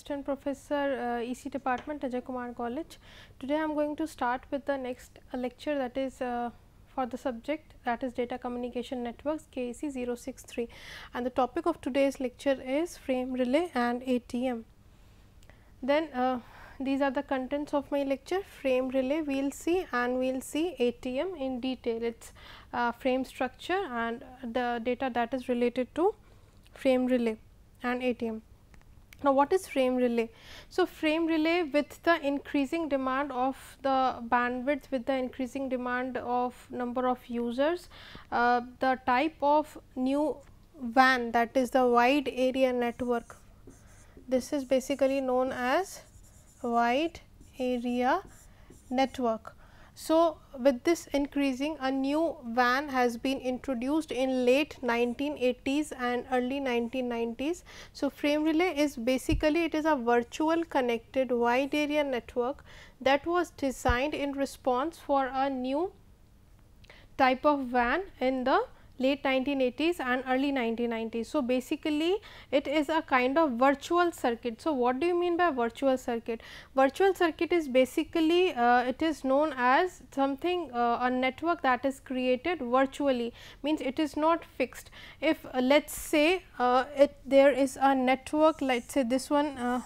Assistant Professor uh, EC Department Ajay Kumar College. Today I am going to start with the next uh, lecture that is uh, for the subject that is Data Communication Networks KEC 063 and the topic of today's lecture is frame relay and ATM. Then uh, these are the contents of my lecture frame relay we will see and we will see ATM in detail its uh, frame structure and the data that is related to frame relay and ATM. Now, what is frame relay? So, frame relay with the increasing demand of the bandwidth with the increasing demand of number of users, uh, the type of new WAN that is the wide area network. This is basically known as wide area network. So, with this increasing a new WAN has been introduced in late 1980s and early 1990s. So, frame relay is basically it is a virtual connected wide area network that was designed in response for a new type of WAN in the late 1980s and early 1990s. So, basically it is a kind of virtual circuit. So, what do you mean by virtual circuit? Virtual circuit is basically uh, it is known as something uh, a network that is created virtually means it is not fixed. If uh, let us say uh, it there is a network let us say this one uh,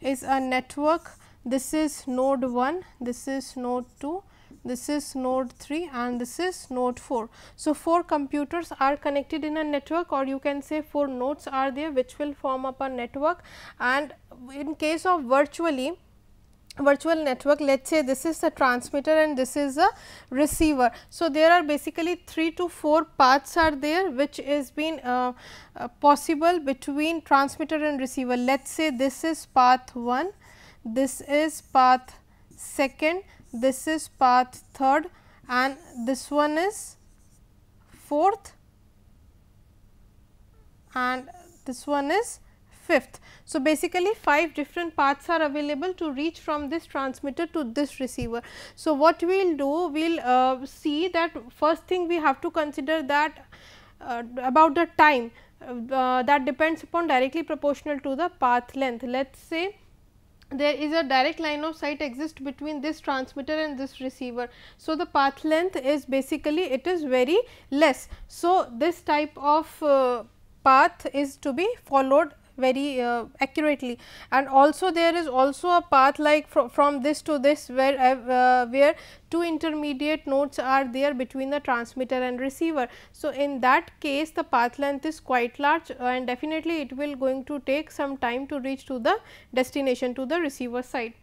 is a network this is node 1 this is node 2 this is node 3 and this is node 4. So, 4 computers are connected in a network or you can say 4 nodes are there which will form up a network and in case of virtually virtual network let us say this is the transmitter and this is a receiver. So, there are basically 3 to 4 paths are there which is been uh, uh, possible between transmitter and receiver. Let us say this is path 1, this is path second, this is path third and this one is fourth and this one is fifth. So, basically 5 different paths are available to reach from this transmitter to this receiver. So, what we will do we will uh, see that first thing we have to consider that uh, about the time uh, that depends upon directly proportional to the path length. Let us say there is a direct line of sight exist between this transmitter and this receiver. So, the path length is basically it is very less. So, this type of uh, path is to be followed very uh, accurately and also there is also a path like fr from this to this where uh, where two intermediate nodes are there between the transmitter and receiver. So, in that case the path length is quite large and definitely it will going to take some time to reach to the destination to the receiver side.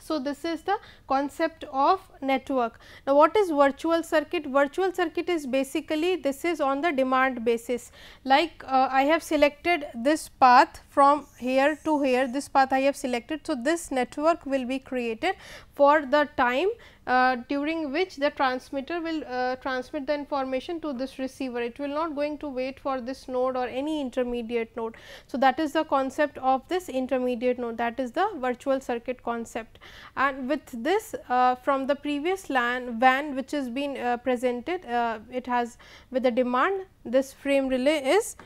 So, this is the concept of network. Now, what is virtual circuit? Virtual circuit is basically this is on the demand basis like uh, I have selected this path from here to here this path I have selected. So, this network will be created for the time uh, during which the transmitter will uh, transmit the information to this receiver. It will not going to wait for this node or any intermediate node. So, that is the concept of this intermediate node that is the virtual circuit concept. And with this uh, from the previous LAN WAN which has been uh, presented uh, it has with the demand this frame relay is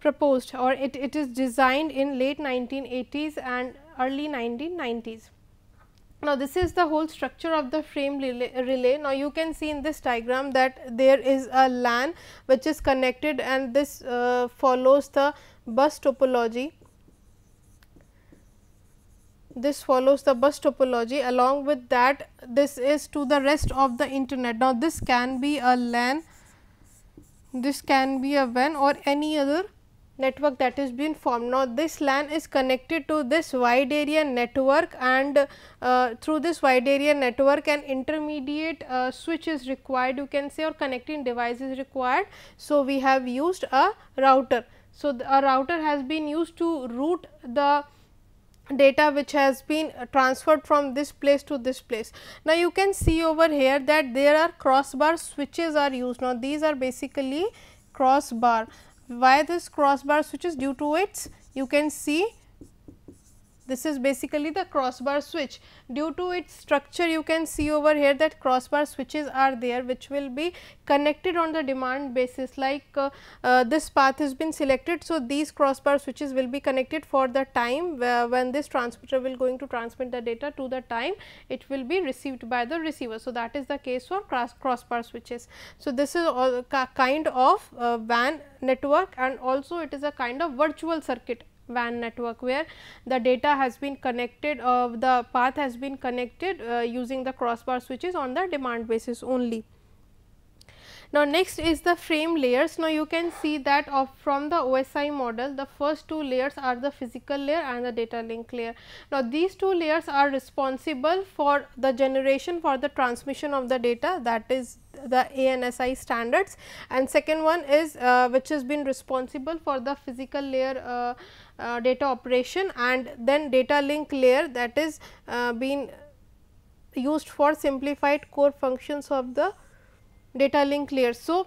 proposed or it, it is designed in late 1980s and early 1990s. Now, this is the whole structure of the frame relay, relay. Now, you can see in this diagram that there is a LAN which is connected and this uh, follows the bus topology. This follows the bus topology along with that this is to the rest of the internet. Now, this can be a LAN, this can be a WAN or any other network that is being formed. Now, this LAN is connected to this wide area network and uh, through this wide area network an intermediate uh, switch is required you can say or connecting device is required. So, we have used a router. So, a router has been used to route the data which has been transferred from this place to this place. Now, you can see over here that there are crossbar switches are used. Now, these are basically crossbar why this crossbar switches due to its you can see this is basically the crossbar switch. Due to its structure you can see over here that crossbar switches are there which will be connected on the demand basis like uh, uh, this path has been selected. So, these crossbar switches will be connected for the time when this transmitter will going to transmit the data to the time it will be received by the receiver. So, that is the case for cross crossbar switches. So, this is all kind of uh, WAN network and also it is a kind of virtual circuit WAN network where the data has been connected uh, the path has been connected uh, using the crossbar switches on the demand basis only. Now, next is the frame layers. Now, you can see that of from the OSI model, the first two layers are the physical layer and the data link layer. Now, these two layers are responsible for the generation for the transmission of the data that is the ANSI standards and second one is uh, which has been responsible for the physical layer uh, uh, data operation and then data link layer that is uh, been used for simplified core functions of the data link layer. So,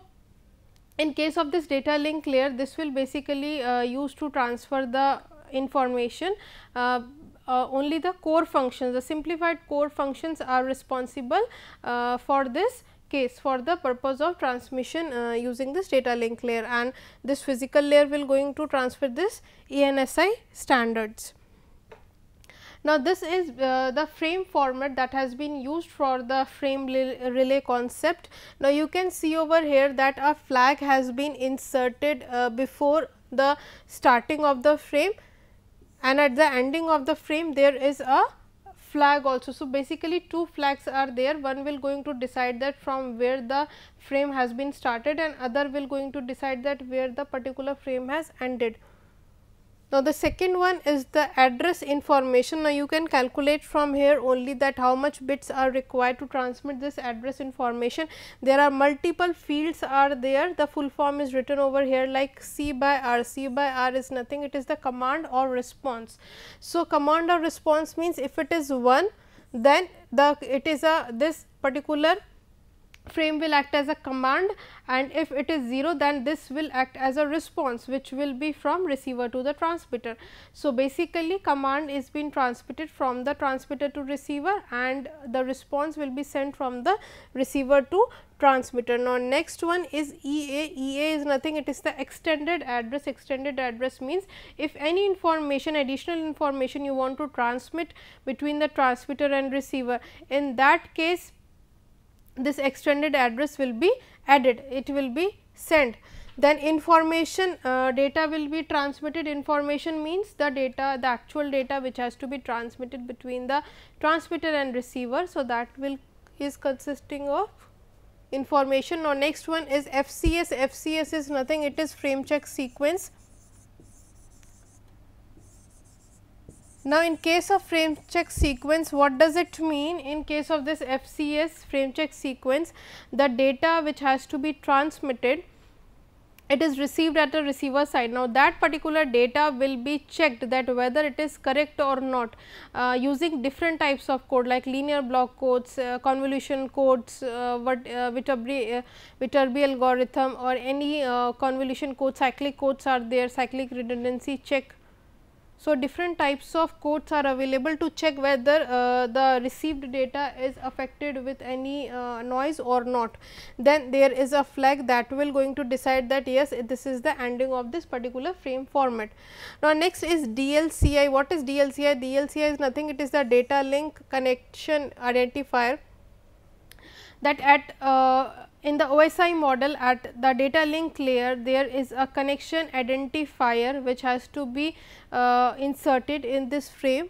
in case of this data link layer this will basically uh, used to transfer the information uh, uh, only the core functions the simplified core functions are responsible uh, for this case for the purpose of transmission uh, using this data link layer and this physical layer will going to transfer this ANSI standards. Now, this is uh, the frame format that has been used for the frame relay concept. Now, you can see over here that a flag has been inserted uh, before the starting of the frame and at the ending of the frame there is a flag also. So, basically two flags are there one will going to decide that from where the frame has been started and other will going to decide that where the particular frame has ended. Now, the second one is the address information. Now, you can calculate from here only that how much bits are required to transmit this address information. There are multiple fields are there. The full form is written over here like C by R. C by R is nothing. It is the command or response. So, command or response means if it is 1 then the it is a this particular frame will act as a command and if it is 0 then this will act as a response which will be from receiver to the transmitter. So, basically command is being transmitted from the transmitter to receiver and the response will be sent from the receiver to transmitter. Now, next one is EA, EA is nothing it is the extended address, extended address means if any information additional information you want to transmit between the transmitter and receiver in that case this extended address will be added, it will be sent. Then information uh, data will be transmitted, information means the data, the actual data which has to be transmitted between the transmitter and receiver. So, that will is consisting of information. Now, next one is FCS, FCS is nothing, it is frame check sequence Now, in case of frame check sequence, what does it mean? In case of this FCS frame check sequence, the data which has to be transmitted, it is received at the receiver side. Now, that particular data will be checked that whether it is correct or not uh, using different types of code like linear block codes, uh, convolution codes, uh, what uh, Viterbi, uh, Viterbi algorithm or any uh, convolution code, cyclic codes are there, cyclic redundancy check so, different types of codes are available to check whether uh, the received data is affected with any uh, noise or not. Then there is a flag that will going to decide that yes this is the ending of this particular frame format. Now, next is DLCI. What is DLCI? DLCI is nothing it is the data link connection identifier that at uh, in the OSI model at the data link layer there is a connection identifier which has to be uh, inserted in this frame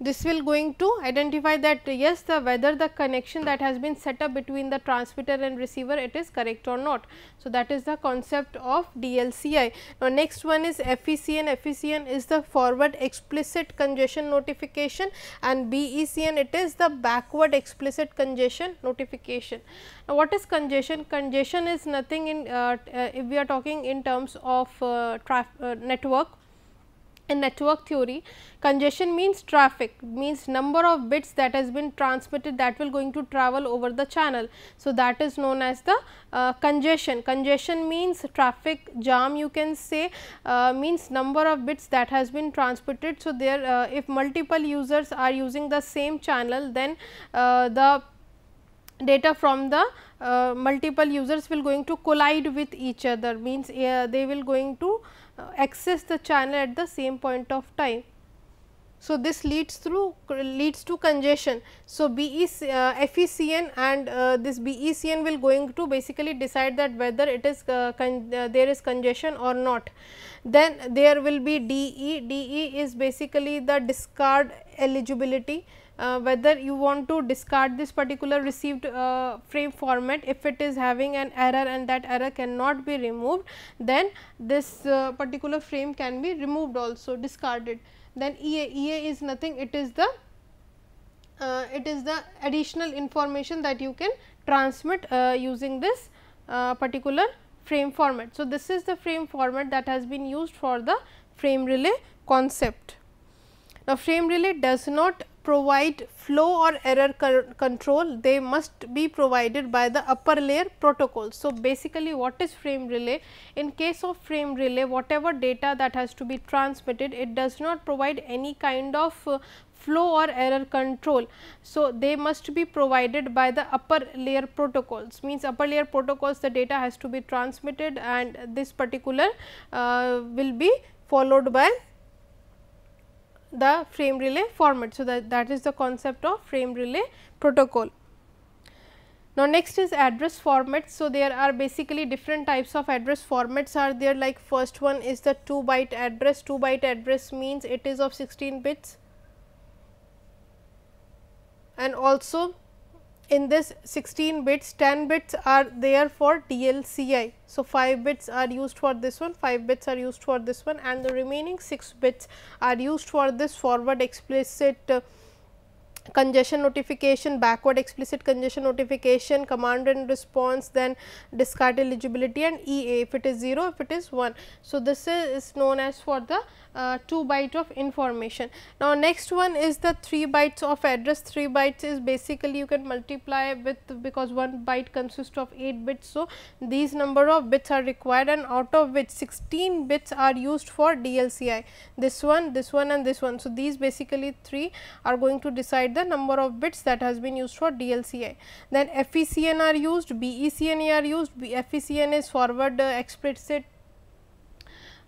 this will going to identify that yes the whether the connection that has been set up between the transmitter and receiver it is correct or not. So, that is the concept of DLCI. Now, next one is FECN, FECN is the forward explicit congestion notification and BECN it is the backward explicit congestion notification. Now, what is congestion? Congestion is nothing in uh, uh, if we are talking in terms of uh, uh network in network theory congestion means traffic means number of bits that has been transmitted that will going to travel over the channel. So, that is known as the uh, congestion. Congestion means traffic jam you can say uh, means number of bits that has been transmitted. So, there uh, if multiple users are using the same channel then uh, the data from the uh, multiple users will going to collide with each other means uh, they will going to access the channel at the same point of time. So, this leads through leads to congestion. So, BEC, uh, FECN and uh, this BECN will going to basically decide that whether it is uh, uh, there is congestion or not. Then there will be DE, DE is basically the discard eligibility uh, whether you want to discard this particular received uh, frame format if it is having an error and that error cannot be removed then this uh, particular frame can be removed also discarded then EA, EA is nothing it is the uh, it is the additional information that you can transmit uh, using this uh, particular frame format. So, this is the frame format that has been used for the frame relay concept. Now, frame relay does not provide flow or error control, they must be provided by the upper layer protocol. So, basically what is frame relay? In case of frame relay, whatever data that has to be transmitted, it does not provide any kind of uh, flow or error control. So, they must be provided by the upper layer protocols means upper layer protocols the data has to be transmitted and this particular uh, will be followed by the frame relay format. So, that, that is the concept of frame relay protocol. Now, next is address format. So, there are basically different types of address formats are there like first one is the 2 byte address. 2 byte address means it is of 16 bits and also in this 16 bits 10 bits are there for DLCI. So, 5 bits are used for this one 5 bits are used for this one and the remaining 6 bits are used for this forward explicit uh, congestion notification, backward explicit congestion notification, command and response, then discard eligibility and EA if it is 0, if it is 1. So, this is known as for the uh, 2 byte of information. Now, next one is the 3 bytes of address, 3 bytes is basically you can multiply with because 1 byte consists of 8 bits. So, these number of bits are required and out of which 16 bits are used for DLCI, this one, this one and this one. So, these basically 3 are going to decide the number of bits that has been used for DLCI. Then FECN are used, BECN are used, FECN is forward uh, explicit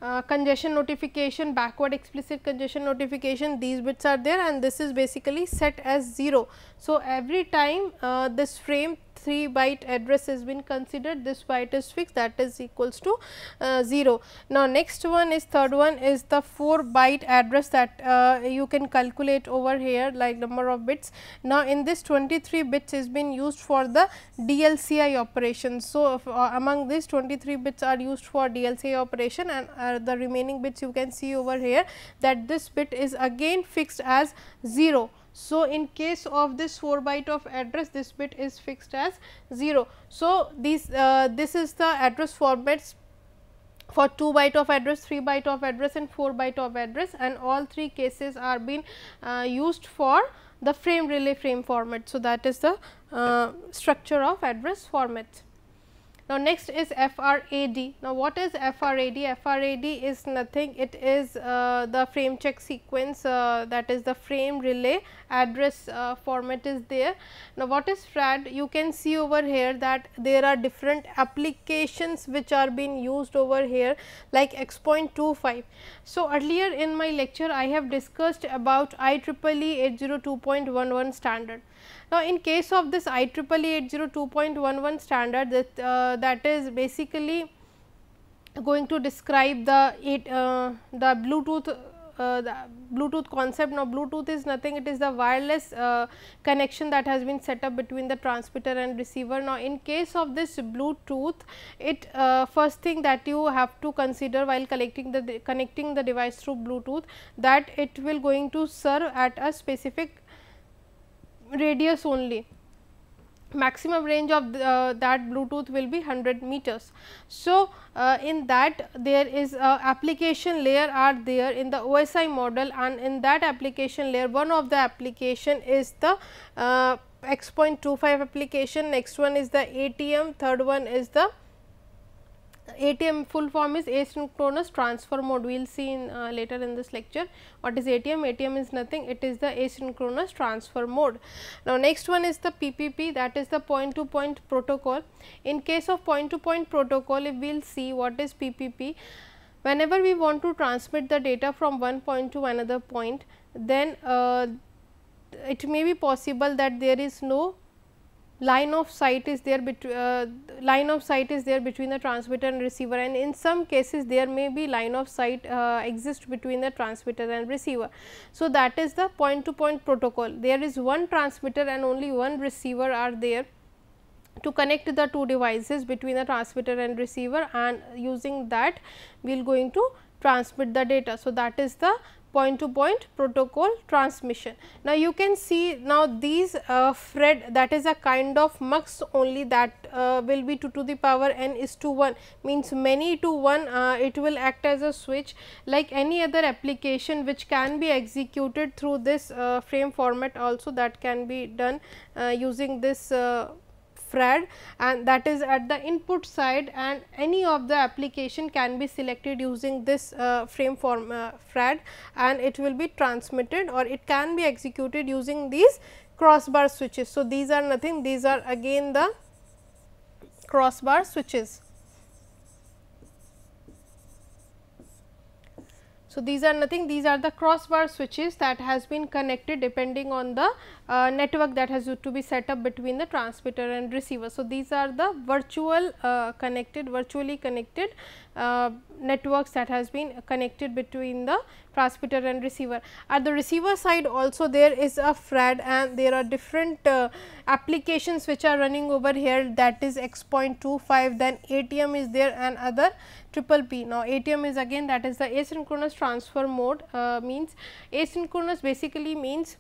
uh, congestion notification, backward explicit congestion notification these bits are there and this is basically set as 0. So, every time uh, this frame 3 byte address has been considered this byte is fixed that is equals to uh, 0. Now, next one is third one is the 4 byte address that uh, you can calculate over here like number of bits. Now, in this 23 bits is been used for the DLCI operation. So, uh, among these 23 bits are used for DLCI operation and uh, the remaining bits you can see over here that this bit is again fixed as 0. So, in case of this 4 byte of address this bit is fixed as 0. So, these uh, this is the address formats for 2 byte of address, 3 byte of address and 4 byte of address and all three cases are being uh, used for the frame relay frame format. So, that is the uh, structure of address format. Now, next is FRAD. Now, what is FRAD? FRAD is nothing, it is uh, the frame check sequence uh, that is the frame relay address uh, format is there. Now, what is FRAD? You can see over here that there are different applications which are being used over here like X.25. So, earlier in my lecture I have discussed about IEEE 802.11 standard. Now, in case of this IEEE 802.11 standard that, uh, that is basically going to describe the uh, the Bluetooth uh, the Bluetooth concept. Now, Bluetooth is nothing it is the wireless uh, connection that has been set up between the transmitter and receiver. Now, in case of this Bluetooth it uh, first thing that you have to consider while collecting the connecting the device through Bluetooth that it will going to serve at a specific radius only. Maximum range of the, uh, that Bluetooth will be 100 meters. So, uh, in that there is application layer are there in the OSI model and in that application layer one of the application is the uh, X.25 application, next one is the ATM, third one is the ATM full form is asynchronous transfer mode. We will see in uh, later in this lecture what is ATM. ATM is nothing, it is the asynchronous transfer mode. Now, next one is the PPP that is the point to point protocol. In case of point to point protocol, if we will see what is PPP, whenever we want to transmit the data from one point to another point, then uh, it may be possible that there is no line of sight is there between uh, line of sight is there between the transmitter and receiver and in some cases there may be line of sight uh, exist between the transmitter and receiver. So, that is the point to point protocol there is one transmitter and only one receiver are there to connect the two devices between the transmitter and receiver and using that we will going to transmit the data. So, that is the point to point protocol transmission. Now, you can see now these uh, FRAD that is a kind of mux only that uh, will be 2 to the power n is to 1 means many to 1 uh, it will act as a switch like any other application which can be executed through this uh, frame format also that can be done uh, using this FRAD and that is at the input side and any of the application can be selected using this uh, frame form uh, FRAD and it will be transmitted or it can be executed using these crossbar switches. So, these are nothing these are again the crossbar switches. So, these are nothing these are the crossbar switches that has been connected depending on the uh, network that has to be set up between the transmitter and receiver. So, these are the virtual uh, connected virtually connected uh, networks that has been connected between the transmitter and receiver. At the receiver side also there is a FRAD and there are different uh, applications which are running over here that is X.25 then ATM is there and other triple P. Now, ATM is again that is the asynchronous transfer mode uh, means asynchronous basically means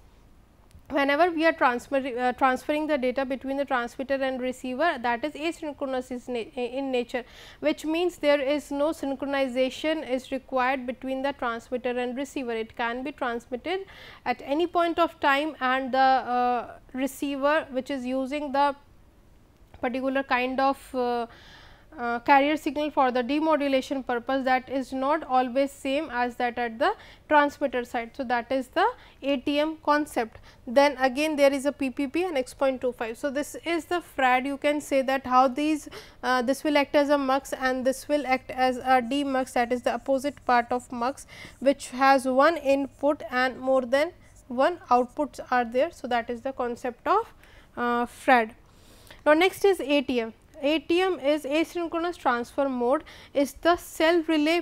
whenever we are transfer, uh, transferring the data between the transmitter and receiver that is asynchronous is na in nature which means there is no synchronization is required between the transmitter and receiver. It can be transmitted at any point of time and the uh, receiver which is using the particular kind of uh, uh, carrier signal for the demodulation purpose that is not always same as that at the transmitter side. So, that is the ATM concept. Then again there is a PPP and X.25. So, this is the FRAD you can say that how these uh, this will act as a mux and this will act as a demux that is the opposite part of mux which has one input and more than one outputs are there. So, that is the concept of uh, FRAD. Now, next is ATM. ATM is asynchronous transfer mode is the cell relay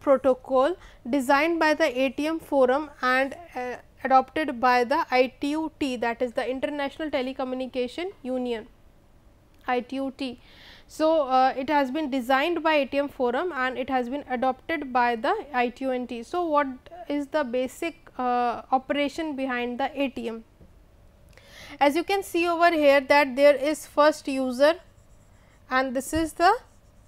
protocol designed by the ATM forum and uh, adopted by the ITU-T that is the International Telecommunication Union ITU-T. So, uh, it has been designed by ATM forum and it has been adopted by the ITU-T. So, what is the basic uh, operation behind the ATM? As you can see over here that there is first user and this is the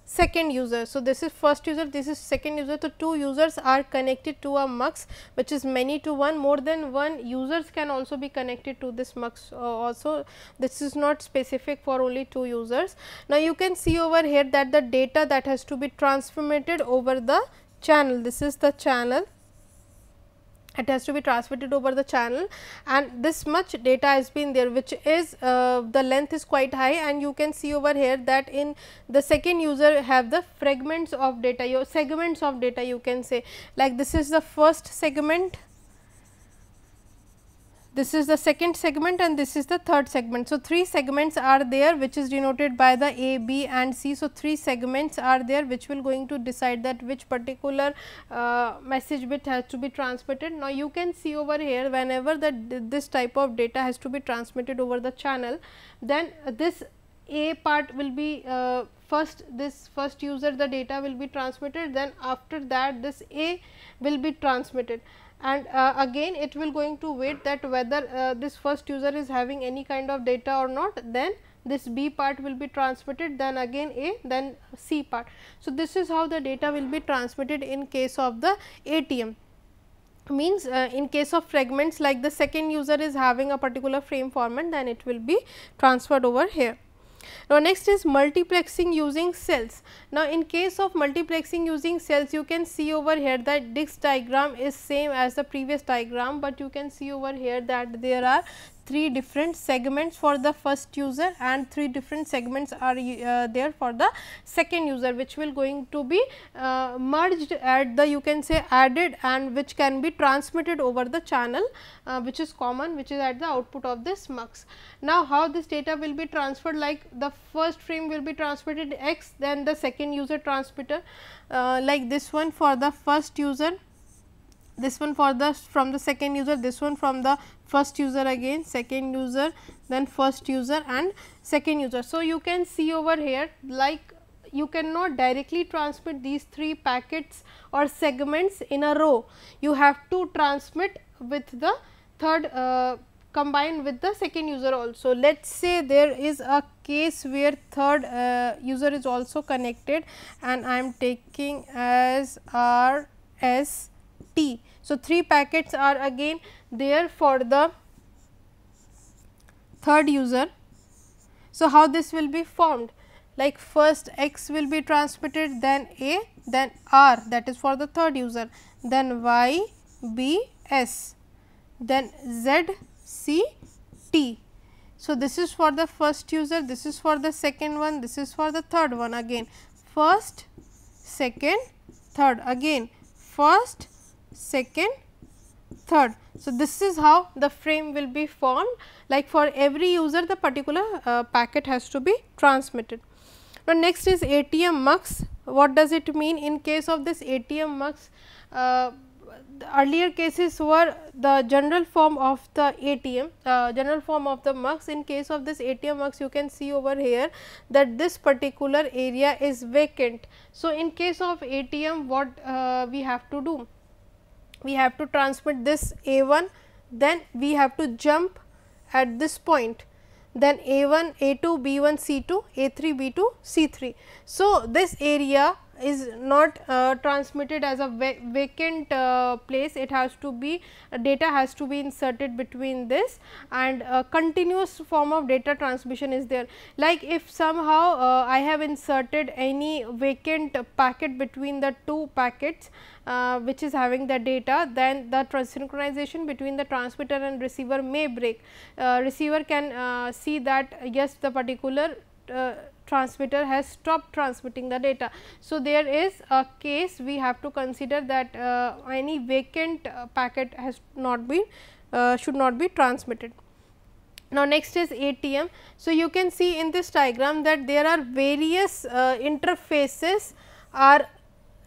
second user. So, this is first user, this is second user. So, two users are connected to a mux which is many to one more than one users can also be connected to this mux uh, also this is not specific for only two users. Now, you can see over here that the data that has to be transmitted over the channel this is the channel it has to be transmitted over the channel. And this much data has been there which is uh, the length is quite high. And you can see over here that in the second user have the fragments of data. Your segments of data you can say. Like this is the first segment this is the second segment and this is the third segment. So, three segments are there which is denoted by the A, B and C. So, three segments are there which will going to decide that which particular uh, message bit has to be transmitted. Now, you can see over here whenever that this type of data has to be transmitted over the channel then this A part will be uh, first this first user the data will be transmitted then after that this A will be transmitted and uh, again it will going to wait that whether uh, this first user is having any kind of data or not then this B part will be transmitted then again A then C part. So, this is how the data will be transmitted in case of the ATM means uh, in case of fragments like the second user is having a particular frame format then it will be transferred over here. Now, next is multiplexing using cells. Now, in case of multiplexing using cells you can see over here that this diagram is same as the previous diagram, but you can see over here that there are three different segments for the first user and three different segments are uh, there for the second user which will going to be uh, merged at the you can say added and which can be transmitted over the channel uh, which is common which is at the output of this mux. Now, how this data will be transferred like the first frame will be transmitted x then the second user transmitter uh, like this one for the first user this one for the from the second user, this one from the first user again, second user, then first user and second user. So, you can see over here like you cannot directly transmit these three packets or segments in a row. You have to transmit with the third uh, combined with the second user also. Let us say there is a case where third uh, user is also connected and I am taking as R S T. So, 3 packets are again there for the third user. So, how this will be formed? Like first x will be transmitted then A then R that is for the third user then Y B S then Z C T. So, this is for the first user this is for the second one this is for the third one again first second third again first second, third. So, this is how the frame will be formed like for every user the particular uh, packet has to be transmitted. Now, next is ATM mux. What does it mean in case of this ATM mux? Uh, the earlier cases were the general form of the ATM, uh, general form of the mux. In case of this ATM mux, you can see over here that this particular area is vacant. So, in case of ATM, what uh, we have to do? We have to transmit this A 1, then we have to jump at this point, then A 1, A 2, B 1, C 2, A 3, B 2, C 3. So, this area is not uh, transmitted as a va vacant uh, place. It has to be uh, data has to be inserted between this and continuous form of data transmission is there. Like if somehow uh, I have inserted any vacant packet between the two packets uh, which is having the data then the synchronization between the transmitter and receiver may break. Uh, receiver can see that yes the particular transmitter has stopped transmitting the data. So, there is a case we have to consider that uh, any vacant uh, packet has not been uh, should not be transmitted. Now, next is ATM. So, you can see in this diagram that there are various uh, interfaces are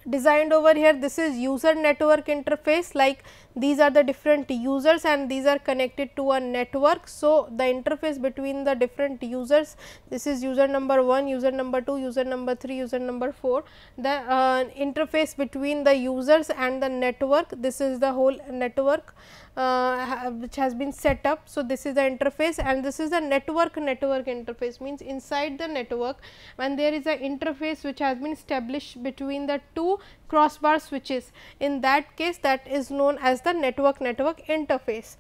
designed over here this is user network interface like these are the different users and these are connected to a network. So, the interface between the different users this is user number 1, user number 2, user number 3, user number 4 the uh, interface between the users and the network this is the whole network uh, which has been set up. So, this is the interface and this is the network network interface means inside the network when there is a interface which has been established between the two crossbar switches. In that case that is known as the network network interface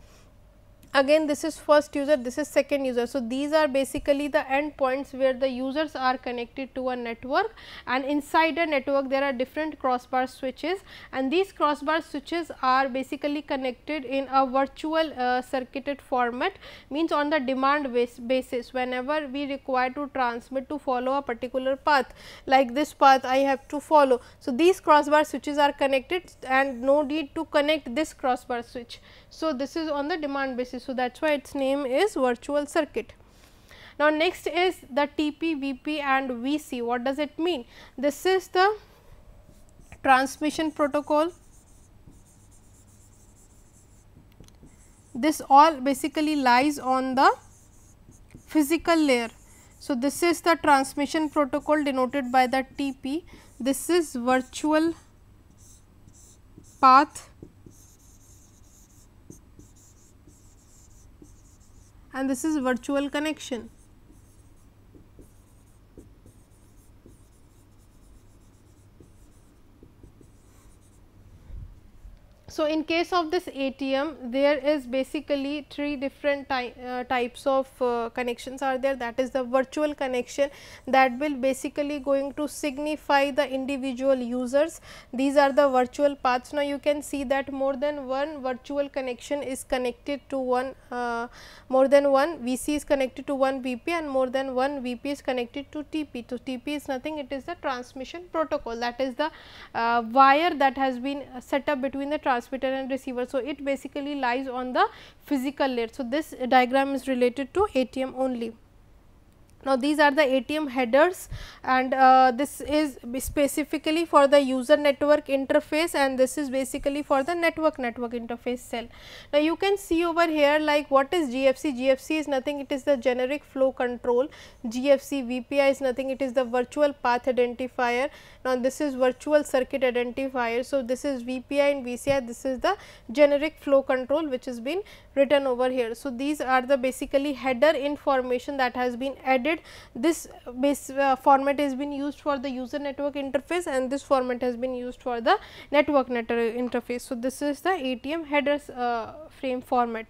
again this is first user this is second user. So, these are basically the endpoints where the users are connected to a network and inside a network there are different crossbar switches and these crossbar switches are basically connected in a virtual uh, circuited format means on the demand base basis whenever we require to transmit to follow a particular path like this path I have to follow. So, these crossbar switches are connected and no need to connect this crossbar switch. So, this is on the demand basis. So, that is why its name is virtual circuit. Now, next is the TP, VP and VC. What does it mean? This is the transmission protocol. This all basically lies on the physical layer. So, this is the transmission protocol denoted by the TP. This is virtual path and this is virtual connection. So, in case of this ATM there is basically three different ty uh, types of uh, connections are there that is the virtual connection that will basically going to signify the individual users. These are the virtual paths. Now, you can see that more than one virtual connection is connected to one uh, more than one VC is connected to one VP and more than one VP is connected to TP. So, TP is nothing it is the transmission protocol that is the uh, wire that has been set up between the transmission transmitter and receiver. So, it basically lies on the physical layer. So, this diagram is related to ATM only. Now, these are the ATM headers and uh, this is specifically for the user network interface and this is basically for the network network interface cell. Now, you can see over here like what is GFC? GFC is nothing it is the generic flow control, GFC VPI is nothing it is the virtual path identifier. Now, this is virtual circuit identifier. So, this is VPI and VCI this is the generic flow control which has been written over here. So, these are the basically header information that has been added this base uh, format has been used for the user network interface and this format has been used for the network network interface. So, this is the ATM headers uh, frame format.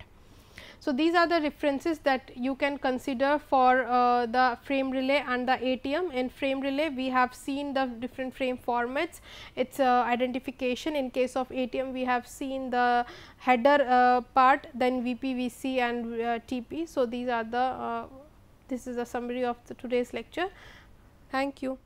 So, these are the references that you can consider for uh, the frame relay and the ATM. In frame relay, we have seen the different frame formats, its uh, identification. In case of ATM, we have seen the header uh, part, then VP, VC and uh, TP. So, these are the uh, this is a summary of the today's lecture. Thank you.